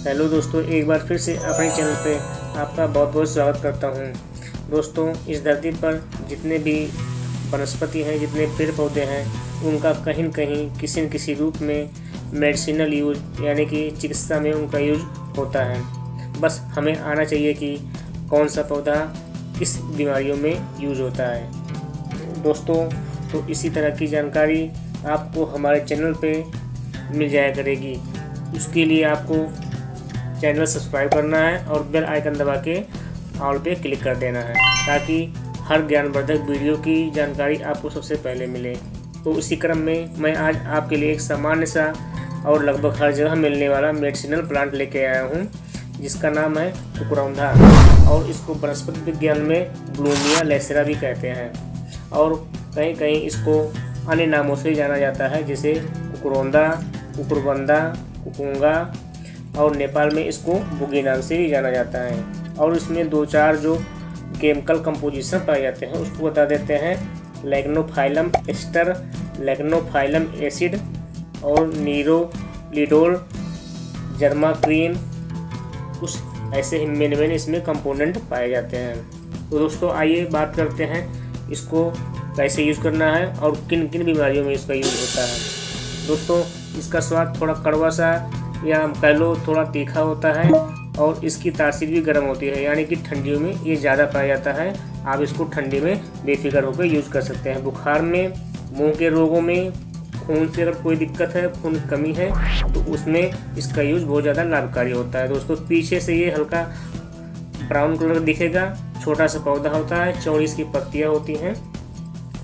Hello दोस्तों, एक बार फिर से अपने चैनल पे आपका बहुत बहुत स्वागत करता हूँ। दोस्तों, इस धरती पर जितने भी वनस्पति हैं, जितने पेड़ पौधे हैं, उनका कहीं न कहीं किसी न किसी रूप में मेडिसिनल यूज़, यानी कि चिकित्सा में उनका यूज़ होता है। बस हमें आना चाहिए कि कौन सा पौधा किस बीमारियों में यूज़ होता है। दोस्तों तो इसी तरह की जानकारी आपको हमारे चैनल पे मिल जाया करेगी। उसके लिए आपको चैनल सब्सक्राइब करना है और बेल आइकन दबा के ऑल पे क्लिक कर देना है, ताकि हर ज्ञानवर्धक वीडियो की जानकारी आपको सबसे पहले मिले। तो इसी क्रम में मैं आज आपके लिए एक सामान्य सा और लगभग हर जगह मिलने वाला मेडिसिनल प्लांट लेके आया हूँ, जिसका नाम है कुकुरौंधा। और इसको वनस्पति विज्ञान में ब्लूमिया लेसरा भी कहते हैं। और कहीं कहीं इसको अन्य नामों से जाना जाता है, जैसे कुकुरौंदा कुकुरबंदा कुकुंगा और नेपाल में इसको बुगी नाम से भी जाना जाता है। और इसमें दो चार जो केमिकल कंपोजिशन पाए जाते हैं, उसको बता देते हैं। लेग्नोफाइलम एस्टर लेग्नोफाइलम एसिड और नीरो लिडोल जर्माक्रीन कुछ ऐसे ही मेन मेन इसमें कंपोनेंट पाए जाते हैं। तो दोस्तों, आइए बात करते हैं, इसको कैसे यूज़ करना है और किन किन बीमारियों में इसका यूज़ होता है। दोस्तों, इसका स्वाद थोड़ा कड़वा सा या कह लो, थोड़ा तीखा होता है और इसकी तासीर भी गर्म होती है, यानी कि ठंडियों में ये ज़्यादा पाया जाता है। आप इसको ठंडी में बेफिक्र होकर यूज़ कर सकते हैं। बुखार में, मुँह के रोगों में, खून से अगर कोई दिक्कत है, खून कमी है तो उसमें इसका यूज़ बहुत ज़्यादा लाभकारी होता है। दोस्तों, पीछे से ये हल्का ब्राउन कलर दिखेगा, छोटा सा पौधा होता है चौड़ी इसकी पत्तियाँ होती हैं।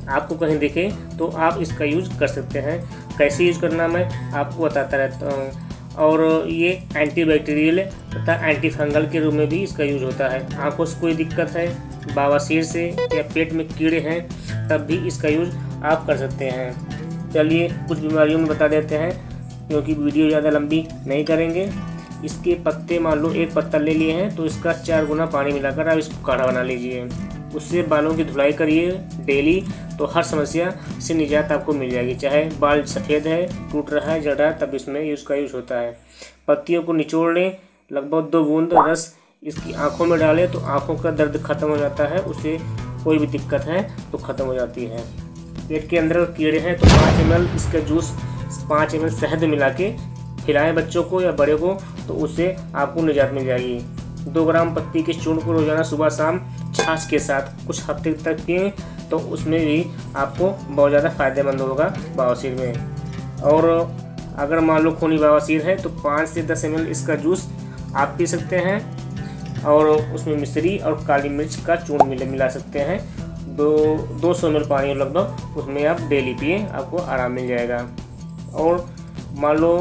आपको कहीं दिखे तो आप इसका यूज़ कर सकते हैं। कैसे यूज़ करना मैं आपको बताता रहता हूँ। और ये एंटीबैक्टीरियल तथा एंटी फंगल के रूप में भी इसका यूज़ होता है। आँखों से कोई दिक्कत है बावासीर से या पेट में कीड़े हैं, तब भी इसका यूज़ आप कर सकते हैं। चलिए कुछ बीमारियों में बता देते हैं, क्योंकि वीडियो ज़्यादा लंबी नहीं करेंगे। इसके पत्ते मान लो एक पत्ता ले लिए हैं तो इसका चार गुना पानी मिलाकर आप इसको काढ़ा बना लीजिए। उससे बालों की धुलाई करिए डेली तो हर समस्या से निजात आपको मिल जाएगी। चाहे बाल सफ़ेद है, टूट रहा है, जड़ रहा है, तब इसमें यूज़ का यूज़ होता है। पत्तियों को निचोड़ लें, लगभग दो बूंद रस इसकी आँखों में डालें तो आँखों का दर्द खत्म हो जाता है उससे कोई भी दिक्कत है तो ख़त्म हो जाती है। पेट के अंदर कीड़े हैं तो पाँच एम इसका जूस पाँच एम शहद मिला के खिलाएँ बच्चों को या बड़े को तो उससे आपको निजात मिल जाएगी। दो ग्राम पत्ती के चूर्ण को रोज़ाना सुबह शाम छाछ के साथ कुछ हफ़्ते तक पिए तो उसमें भी आपको बहुत ज़्यादा फ़ायदेमंद होगा बवासीर में। और अगर मान लो खूनी बवासीर है तो पाँच से दस एम इसका जूस आप पी सकते हैं और उसमें मिश्री और काली मिर्च का चूर्ण मिल, मिला सकते हैं। दो दो सौ एम पानी लगभग उसमें आप डेली पिए, आपको आराम मिल जाएगा। और मान लो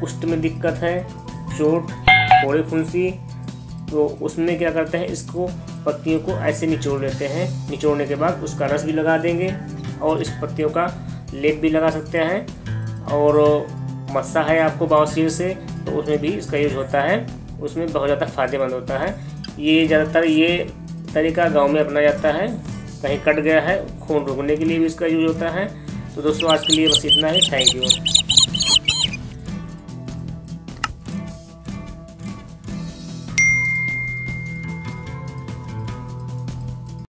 कुष्ठ में दिक्कत है, चोट फोड़े फुंसी तो उसमें क्या करते हैं, इसको पत्तियों को ऐसे निचोड़ लेते हैं। निचोड़ने के बाद उसका रस भी लगा देंगे और इस पत्तियों का लेप भी लगा सकते हैं। और मस्सा है आपको बावसीर से तो उसमें भी इसका यूज़ होता है। उसमें बहुत ज़्यादा फ़ायदेमंद होता है। ये ज़्यादातर ये तरीका गाँव में अपना जाता है। कहीं कट गया है, खून रोकने के लिए भी इसका यूज़ होता है। तो दोस्तों, आज के लिए बस इतना ही। Thank you.